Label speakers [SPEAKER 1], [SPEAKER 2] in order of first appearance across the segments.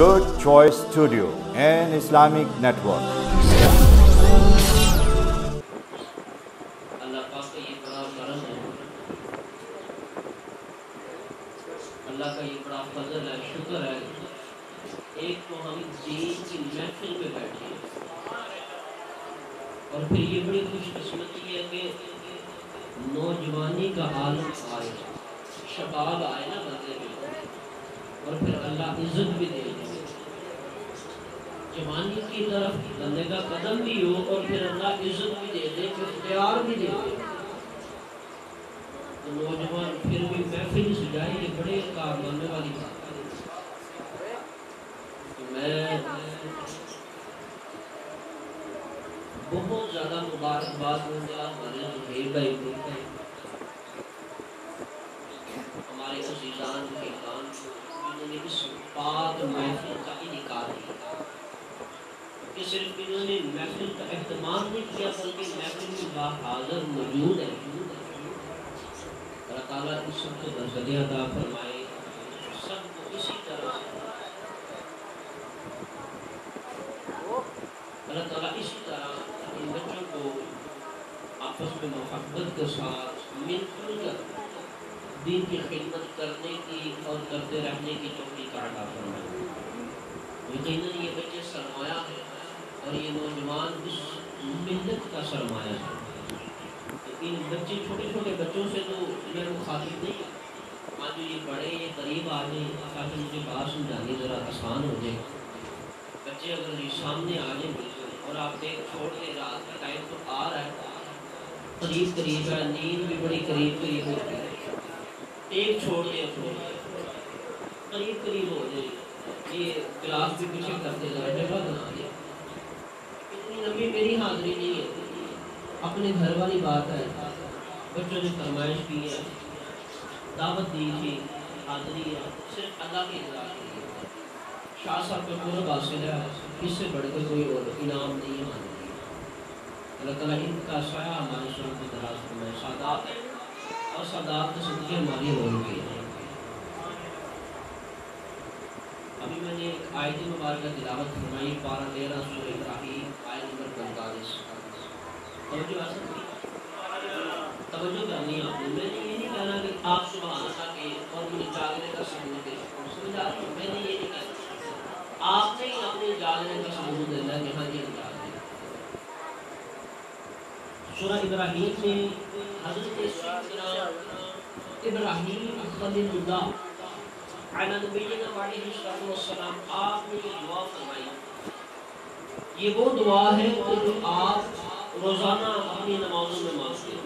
[SPEAKER 1] Good Choice Studio, an Islamic network.
[SPEAKER 2] अल्लाह का ये बड़ा फजल है। शुक्र है। एक तो हम दीन की महफिल में बैठे और फिर ये बड़ी खुशकिस्मती है कि नौजवानी का आलम आए शबाब आए ना बंदे में। और फिर अल्लाह इज़्ज़त भी दे। जवानी की तरफ़ बंदे का कदम भी हो और फिर अल्लाह इज़्ज़त भी दे दे इख्तियार भी दे दे। तो नौजवान फिर भी महफिल सजाए ये बड़े कारनामे वाली बात तो मैं बहुत ज़्यादा मुबारकबाद दूँगा हमारे जुहेब भाई को हमारे अजीजान के कान जिन्होंने इस पाक महफिल का इनकार किया कि सिर्फ़ इन्होंने महफिल का एहतमाम नहीं किया, बल्कि महफिल में बाहाजर मौजूद है। अल्लाह ताला इन सबको बरकतें अता फरमाए। सबको इसी तरह अल्लाह ताला इसी तरह इन बच्चों को आपस में मोहब्बत के साथ मिलजुल कर दीन की खिदमत करने की और करते रहने की तौफीक अता फरमाए। यकीनन ये बच्चे सरमाया है। और ये नौजवान इस मिल्लत का सरमाया है। तो इन बच्चे छोटे छोटे बच्चों से तो मैं मुखातिब नहीं आज ये बड़े ये करीब आ जाए ताकि मुझे बात समझानी ज़रा आसान हो जाए। बच्चे अगर ये सामने आ जाए और आप देख, छोड़ दें रात का टाइम तो आ रहा है। करीब करीब है नींद भी बड़ी करीब करीब होती है। एक छोड़ दे करीब करीब हो जाए। ये क्लास भी पीछे करते जाए जगह बना दे लंबी मेरी हाजिरी नहीं है। अपने घर वाली बात है। बच्चों ने फरमाइश की है। दावत दी थी। हाजिरी है। सिर्फ़ अल्लाह के इजरा के लिए। शाह साहब का पूरा हासिल है। इससे बढ़कर कोई और इनाम नहीं है अल्लाह ताला इनका हमारे दराज फरमाए। सादात है और सादात हमारी होंगी अभी मैंने एक मुबारक फरमाई, पारा तेरह सूर इब्राहिम आयत नंबर पैंतालीस तवज्जो करनी है आपने। मैंने ये नहीं कहना कि आप सुबह अल्लाह के और मुझे जागने का सबूत दे समझ रही मैंने ये नहीं कहना आपने ही अपने जागने का सबूत देना है कि हाँ ये जाग सूरह इब्राहिम में हज़रत इब्राहिम खलीलुल्लाह अला नबीना वसल्लम, आपने ये दुआ फरमाई। ये वो दुआ है कि जो आप रोज़ाना अपनी नमाजों में मांगते हैं।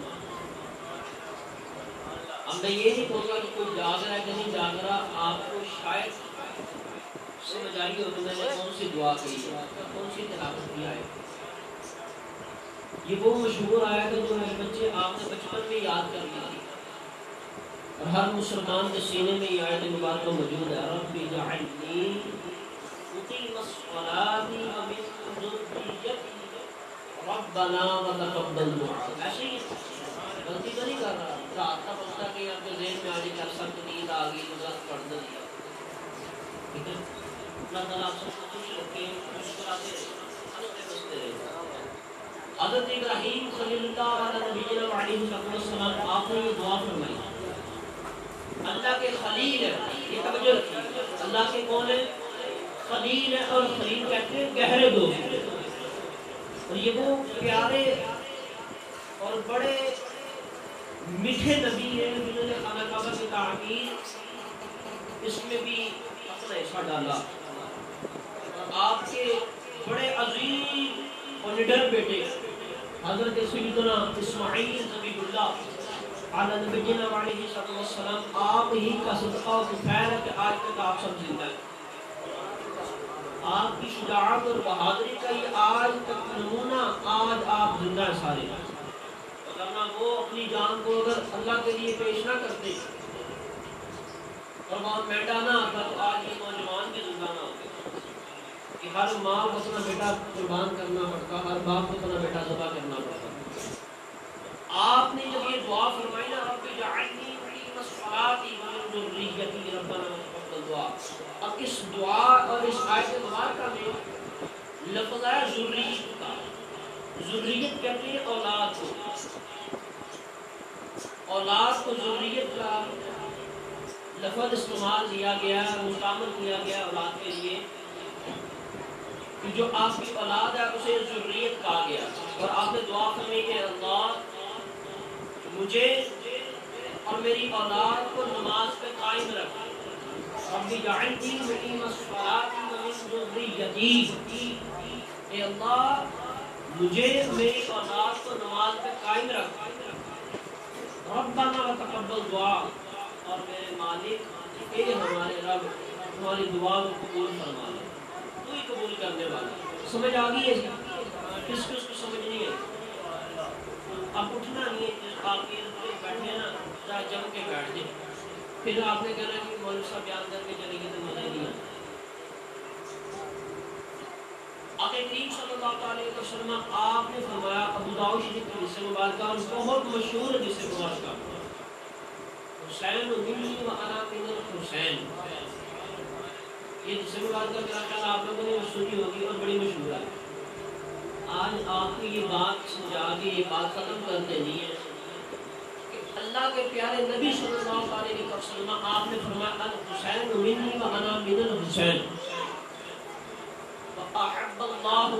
[SPEAKER 2] मैं ये नहीं कहूँगा कि कोई जाग रहा है कि नहीं जाग रहा, आपको शायद समझ आई हो तो मैंने कौन सी दुआ कही है कौन सी तिलावत किया है। ये वो मशहूर आया कि जो मेरे बच्चे, आपने बचपन में याद कर ली थी और हर मुसलमान के सीने में ये आयत मुबारक मौजूद है, रब्बी जअलनी मुकीमस्सलाती व मिन ज़ुर्रिय्यती रब्बना व तक़ब्बल दुआ ऐसे ही गलती तो नहीं कर रहा। रात का बंदा के आपके ज़हन में आ जाए सब नींद आ गई तो बस पढ़ दो दिया ठीक है? अल्लाह ताला आप सबको खुश रखे मुस्कुराते हज़रत इब्राहिम अलैहि सल्लम आपने ये दुआ फरमाई। अल्लाह के खलील ये तवज्जो रखिए। अल्लाह के कौन है? खलील है और खलील कहते हैं गहरे दोस्त। और ये वो प्यारे और बड़े मीठे नबी हैं, जिन्होंने खाना काबा की तामीर इसमें भी अपना हिस्सा डाला। आपके बड़े अजीम और निडर बेटे, हज़रत सैयदना इस्माइल सल्लम आप ही का सदका और खैर है कि आज तक आप सब ज़िंदा हैं। शुजाअत और बहादुरी का ये आज तक नमूना, आज आप ज़िंदा सारे। वरना वो अपनी जान को अगर अल्लाह के लिए पेश ना करते, और वहाँ मैडा ना आता तो आज ये नौजवान भी ज़िंदा ना होते। कि हर माँ को अपना बेटा कुर्बान करना पड़ता, हर बाप को अपना बेटा जबा करना पड़ता। आपने जब ये दुआ फरमाई ना, रब्बी जअलनी मुकीमस सलाती व मिन ज़ुर्रिय्यती रब्बना दुआ अब इस दुआ और इस आयत मुबारका में लफ्ज़ का औलाद को। औलाद को का इस्तेमाल किया गया मुकामल किया गया औलाद के लिए। कि जो आपकी औलाद है, उसे जुर्रियत कहा गया। और आपने दुआ करनी कि अल्लाह, मुझे और मेरी औलाद को नमाज़ पे कायम रख। रब्बी जअलनी मुकीम व मिन ज़ुर्रियती ए अल्लाह मुझे मेरी औलाद को नमाज़ पे कायम रख रब्बना व तक़ब्बल दुआ और मेरे मालिक ए हमारे रब हमारी दुआ को कबूल फरमा ले तू ही कबूल करने वाला समझ आ गई है किस किस को समझ नहीं है अब उठना नहीं है आप बैठे ना जम के बैठ जाए फिर आपने कहना कि मौलवी साहब बयान करके चलेंगे तो मज़ा नहीं आता। वसल्लम आपने फरमाया अबू दाऊद शरीफ की हदीस मुबारक और बहुत मशहूर हदीस मुबारक हुसैन हुसैन। ये हदीस मुबारक ख्याल आप लोगों ने सुनी होगी और बड़ी मशहूर है। आज आपको ये बात समझा के ये बात खत्म कर देनी है कि अल्लाह के प्यारे नबी सल्लल्लाहु अलैहि वसल्लम, आपने फरमाया, अल हुसैन मिन्नी व अना मिनल हुसैन। अहब अल्लाह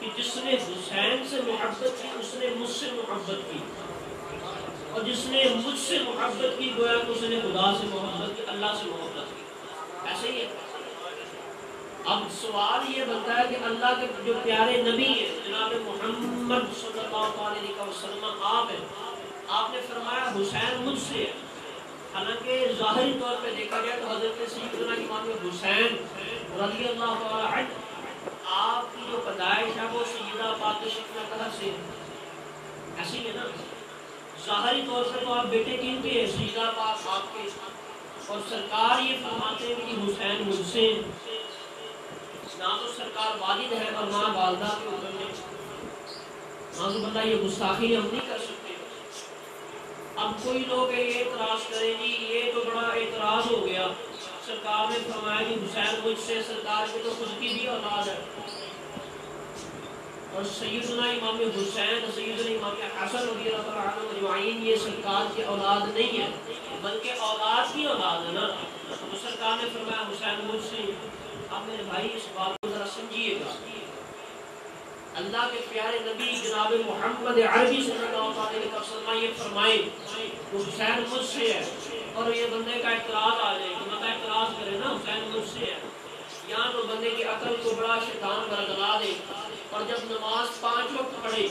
[SPEAKER 2] कि जिसने हुसैन से मोहब्बत की, उसने मुझसे मोहब्बत की। और जिसने मुझसे मोहब्बत की, गोया तो उसने खुदा से मोहब्बत की, अल्लाह से मोहब्बत की। ऐसे ही है। अब सवाल ये बनता है कि अल्लाह के जो प्यारे नबी है, जनाब मोहम्मद सल्लल्लाहु अलैहि वसल्लम, आप हैं। आपने फरमाया, हुसैन मुझसे हालाँकि ज़ाहिरी तौर पे देखा जाए तो हज़रत सैयदना इमाम हुसैन रज़ी अल्लाह आपकी जो पैदाइश है वो सैयदा पाक कहा से ऐसी है ना? ज़ाहिरी तौर पे तो आप बेटे किन के सैयदा पाक आपके और सरकार ये फरमाते हैं कि हुसैन मुझसे ना तो सरकार वालिद है और ना वालदा के ऊपर में। तो बंदा ये गुस्ताखी हम नहीं कर अब कोई लोग ये इतराज करें जी ये तो बड़ा एतराज़ हो गया। सरकार ने फरमाया कि हुसैन मुझसे सरकार की तो खुद की भी औलाद है। और सैदना इमाम हुसैन सैदना इमाम हसन रज़ी अल्लाह ये सरकार की औलाद नहीं है, बल्कि औलाद की औलाद है ना। तो सरकार ने फरमाया, हुसैन मुझसे, अब मेरे भाई इस बात को जरा समझिएगा। अल्लाह के प्यारे नबी जनाब मोहम्मद अरबी वसल्लम फरमाए हुसैन मुझसे है। और ये बंदे का इतराज आ जाए, कि मतलब इतराज करे ना, हुसैन मुझसे है। यहाँ तो बंदे की अकल को बड़ा शैतान बरगला दे। और जब नमाज़ पाँच वक्त पढ़े,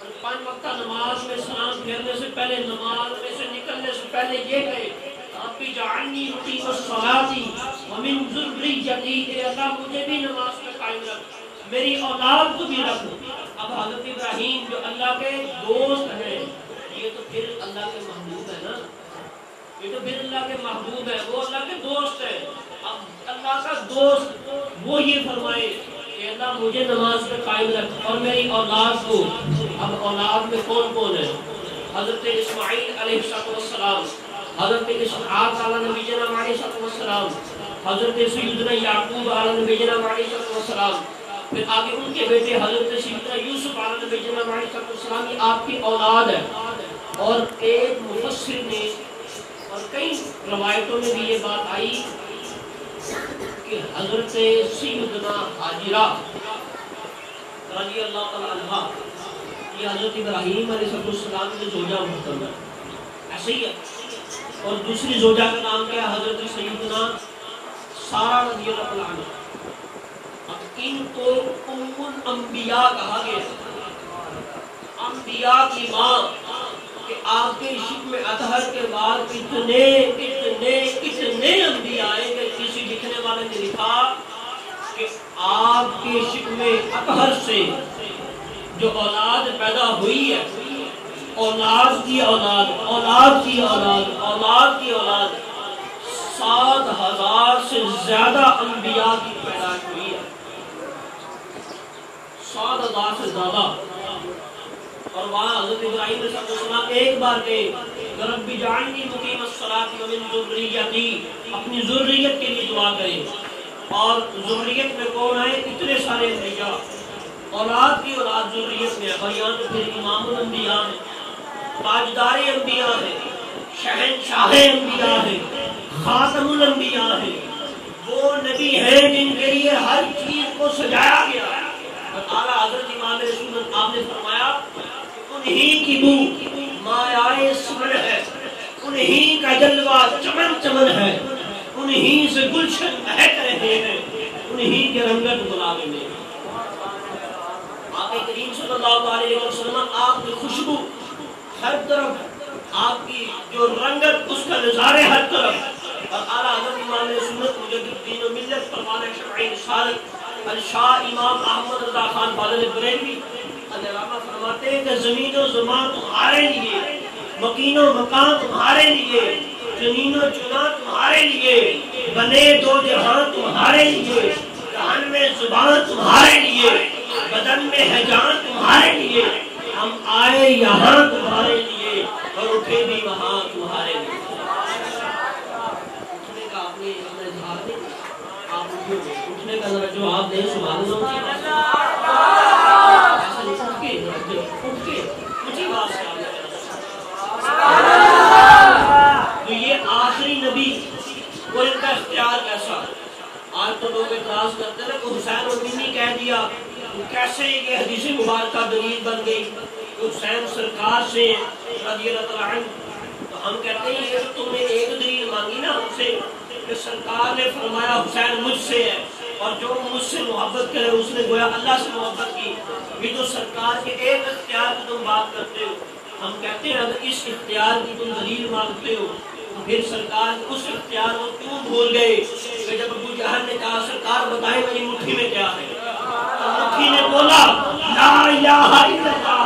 [SPEAKER 2] और पाँच वक्त नमाज़ में सलाम फेरने से पहले, नमाज़ में से निकलने से पहले ये कहे अब्बी जानी मुकीम सलाती, व मिन ज़ुर्रियती मुझे भी नमाज़ में कायम रख। मेरी औलाद को भी रख अब हज़रत इब्राहिम जो अल्लाह के दोस्त हैं, ये तो फिर अल्लाह के महबूब है ना? ये तो फिर अल्लाह के महबूब है, वो अल्लाह के दोस्त है। अब अल्लाह का दोस्त, वो ये फरमाए अल्लाह मुझे नमाज़ पे कायम रख और मेरी औलाद को। अब औलाद में कौन कौन है? हज़रत इस्माइल अलैहिस्सलाम, हज़रत इसहाक हज़रत याकूब आला नबी फिर आगे उनके बेटे हज़रत यूसुफ आलम आपकी औलाद है। और एक मुफसर ने और कई रवायतों में भी ये बात आई कि हज़रत सैदना हाजिरा रज़ी अल्लाह ये हज़रत इब्राहीम अलैहिस्सलाम के जोजा मुहतरम है ऐसे ही है। और दूसरी जोजा का नाम क्या है? हज़रत सैदना सारा रज़ी अल्लाह इनको उम्मुल अंबिया कहा गया। अंबिया की माँ कि आपके में अतहर के बाद इतने इतने इतने अंबिया आए कि किसी लिखने वाले ने लिखा कि आपके इश्क में अतहर से जो औलाद पैदा हुई है, औलाद की औलाद औलाद की औलाद औलाद की औलाद, सात हज़ार से ज़्यादा अंबिया की पैदाइश हुई। सात हज़ार से ज़्यादा। और वहाँ, हज़रत इब्राहिम एक बार गए रब्बी जानी मुकीम अपनी ज़ुर्रियत के लिए दुआ करें। और ज़ुर्रियत में कौन आए? इतने सारे अंबिया। औलाद की औलाद ज़ुर्रियत में और यहाँ तो फिर इमामुल अंबिया है। ताजदार अंबिया है। शहनशाह अंबिया है। खातमुल अंबिया है। वो नबी हैं जिनके लिए हर चीज़ को सजाया गया और आला हज़रत इमाम रसूल आपने फरमाया, उन्हीं की बू मायाए सुमन है, उन्हीं का जलवा चमन चमन है, उन्हीं से गुलशन महक रहे हैं, उन्हीं के रंगत गुलाब में आपके करीम सल्लल्लाहु अलैहि वसल्लम, आपकी खुशबू हर तरफ़, आपकी जो रंगत, उसका नजारे हर तरफ़। और आला हज़रत इमाम सुन्नत मुजद्दिद मिल्लत फरमाने शफई रिसालत अल शाह इमाम अहमद रजा खान फादल बरेलवी फरमाते हैं कि ज़मीन और जमान तुम्हारे लिए, मकीनो मकान तुम्हारे लिए, जमीनो चुना तुम्हारे लिए, बने दो जहाँ तुम्हारे लिए कान में ज़ुबान तुम्हारे लिए, बदन में है जान तुम्हारे लिए, हम आए यहाँ तुम्हारे लिए और उठे भी वहाँ तुम्हारे लिए उठने का आपने अपने इजहार नहीं आप उठे उठने का जरा जो आप दें सुबह ऐसा उठ के उठ के ऊँची बात से आप तो ये आखिरी तो हैं कह दिया तो कैसे ये मुबारक दलील बन गई? हुसैन सरकार से रज़ी तो तुमने एक दलील मांगी ना हमसे सरकार ने फरमाया, हुसैन मुझसे है। जो मुझसे मोहब्बत करे, उसने गोया अल्लाह से मोहब्बत की। ये तो सरकार के एक इख्तियार की तुम बात करते हो। हम कहते हैं, अगर इस इख्तियार की तुम दलील मांगते हो तो फिर सरकार उस इख्तियार को क्यों भूल गए जब अबू जहल ने कहा, सरकार बताए मेरी मुट्ठी में क्या है? तो मुट्ठी ने बोला, ला इलाहा इल्लल्लाह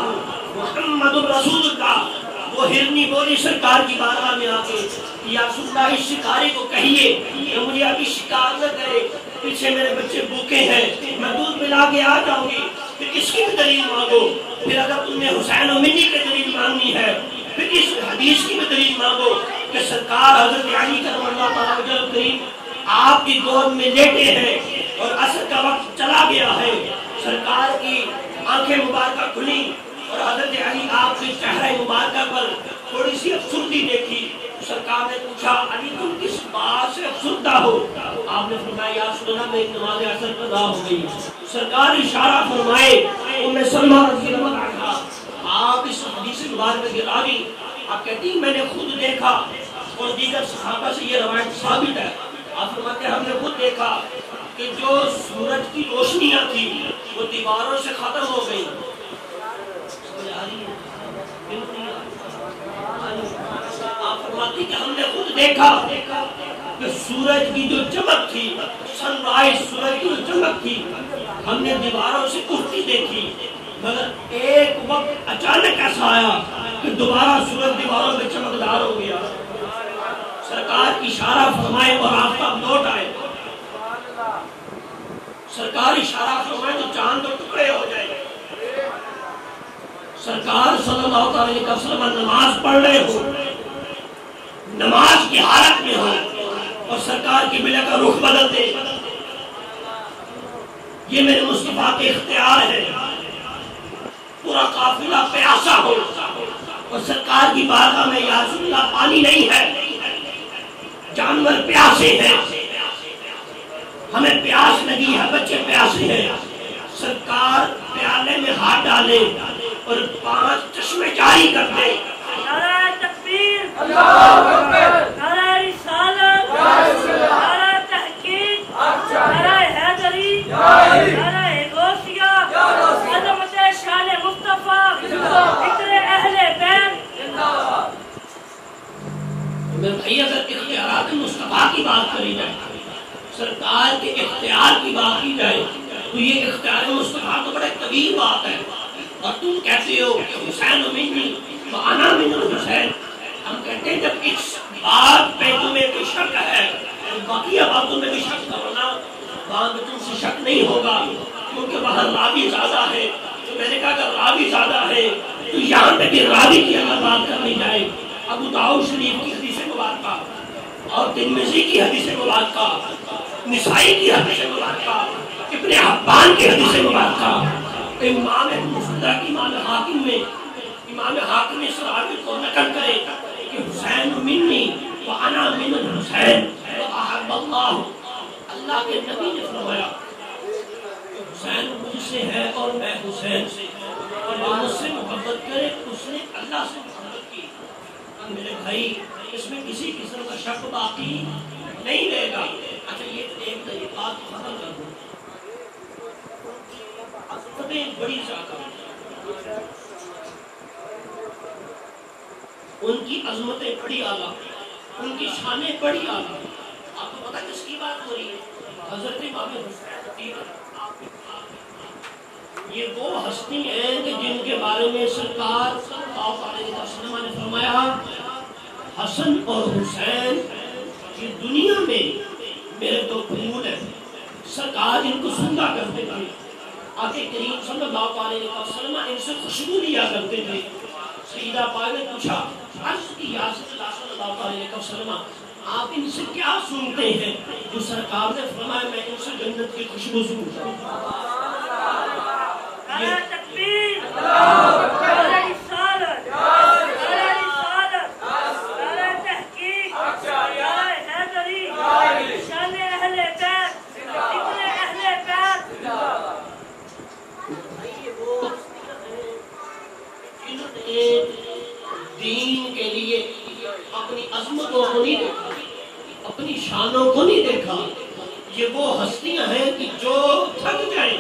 [SPEAKER 2] वो हिरनी बोली, सरकार की बारगाह में आके, या सुल्ला इस शिकारी को कहिए कि मुझे अभी शिकार न करे पीछे मेरे बच्चे भूखे हैं, मैं दूध पिला के आ जाऊँगी, फिर किसकी भी दलील मांगो। फिर अगर तुमने हुसैन मिनी की दलील मांगनी है, फिर इस हदीस की भी दलील मांगो कि सरकार हज़रत अली करीम आपकी गोद में लेटे हैं और असर का वक्त चला गया है। सरकार की आँखें मुबारक खुली और हज़रत अली आपके चेहरे मुबारक पर थोड़ी सी अफसुर्दी देखी। सरकार ने पूछा, अली, तुम किस बात से अफसुर्दा हो? आपने फरमाया सुना मेरी नमाज़ असर अदा हो गई सरकार इशारा फरमाए उन्हें सलमा रज़ी आप इस हदीस मुबारक में गिरा दी। आप कहती मैंने खुद देखा। और दीगर सहाबा से ये रवायत साबित है। आप फरमाते हमने खुद देखा कि जो सूरज की रोशनियाँ थी, वो दीवारों से खत्म हो गई समझ आ रही है बिल्कुल आप फरमाती कि हमने खुद देखा। कि सूरज की जो चमक थी सनराइज सूरज की जो चमक थी, हमने दीवारों से उठती देखी, मगर एक वक्त अचानक ऐसा आया कि दोबारा सूरज दीवारों में चमकदार हो गया। सरकार इशारा फरमाए और आफ्ताब लौट आए। सरकार इशारा फरमाए तो चाँद तो टुकड़े हो जाए। सरकार सल्लल्लाहु अलैहि वसल्लम नमाज़ पढ़ रहे हो। नमाज़ की हालत में हो और सरकार की बिला का रुख बदल दे। ये मेरे मुस्तफ़ा के इख्तियार है। पूरा काफिला प्यासा हो और सरकार की बारगाह में यासुल्ला पानी नहीं है। जानवर प्यासे हैं। हमें प्यास लगी है, बच्चे प्यासे हैं। सरकार प्याले में हाथ डाले और पाँच चश्मे जारी कर दे।
[SPEAKER 3] नारा तकबीर नारा रिसालत नारा तहकीक नारा हैदरी नारा गौसिया अजमत शान मुस्तफ़ा ज़िक्र अहले बैत
[SPEAKER 2] मैं भैया अगर इख्तियार मुस्तफ़ा की बात करी जाए सरकार के इख्तियार की बात की जाए तो ये इख्तियार मुस्तफ़ा तो बड़े कबीर बात है और तुम कहते हो कि हुसैन मिनी तो आना मिन हुसैन हम कहते हैं जब इस बात पे तुम्हें कोई शक है तो बाकी बातों में भी शक करो ना वहाँ में तुमसे शक नहीं होगा, क्योंकि वहाँ रावी ज़्यादा है। तो मैंने कहा, अगर रावी ज़्यादा है तो यहाँ पे भी रावी की अगर बात करनी जाए, अबू दाऊद शरीफ की हदीस मुबारक और तिरमिजी की हदीस मुबारक निसाई की हदीस मुबारक इब्ने हब्बान की हदीस मुबारक इमाम मुसद्दक इमाम हाकिम में, इमाम हाकिम इस रावी को नकल करे कि हुसैन मिन्नी व अना मिन हुसैन व अहब अल्लाह अल्लाह के नबी ने फरमाया, हुसैन मुझसे है और मैं हुसैन से और जो मुझसे मोहब्बत करे, उसने अल्लाह से मोहब्बत की। मेरे भाई, इसमें किसी किस्म का शक बाकी नहीं रहेगा। अच्छा ये एक बात खत्म कर दूँ। बड़ी ज़्यादा उनकी अजमतें बड़ी आला, उनकी शानें बड़ी आला पता किसकी बात हो रही है। ये वो हस्ती हैं कि जिनके बारे में सरकार ने फरमाया, हसन और हुसैन, ये दुनिया में मेरे दो फूल हैं। सरकार इनको सुंदा करते थे। आके करीम सल्लल्लाहु अलैहि वसल्लम इनसे खुशबू लिया करते थे। सईदा पाक ने पूछा अर्ज़ की या सल्लल्लाहु अलैहि वसल्लम आप इनसे क्या सुनते हैं? जो सरकार ने फरमाया मैं इनसे जन्नत की खुशबू सुनता हूँ दीन के लिए अपनी अजमतों को नहीं देखा अपनी शानों को नहीं देखा ये वो हस्तियाँ हैं कि जो थक जाए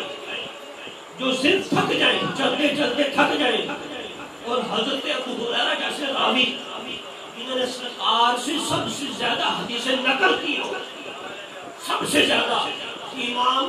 [SPEAKER 2] जो सिर्फ़ थक जाए चलते चलते थक जाए और हज़रत अबू हुरैरा जैसे रावी इन्होंने सरकार से सबसे ज़्यादा हदीसें नकल की हो सबसे ज़्यादा इमाम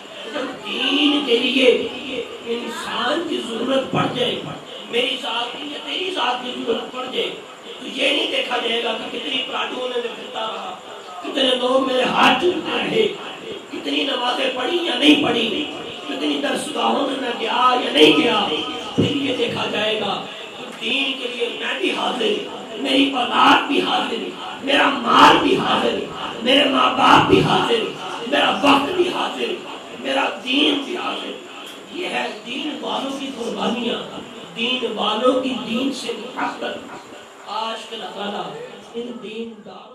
[SPEAKER 2] जब दीन के लिए इंसान की ज़रूरत पड़ जाए। मेरी जात की या तेरी जात की ज़रूरत पड़ जाए तो ये नहीं देखा जाएगा कि कितनी प्राणियों ने फिरता रहा, कितने लोग मेरे हाथ चुनते रहे, कितनी नमाजें पढ़ी या नहीं पढ़ी, कितनी दरसगाहों में मैं गया या नहीं गया। फिर ये देखा जाएगा तो दीन के लिए मैं भी हाजिर, मेरी औलाद भी हाजिर, मेरा माल भी हाजिर, मेरे माँ बाप भी हाजिर, मेरा वक्त भी हाजिर। मेरा दीन प्यार है ये है दीन वालों की कुर्बानियाँ। दीन वालों की दीन से मुहब्बत आज के इन दीनदारों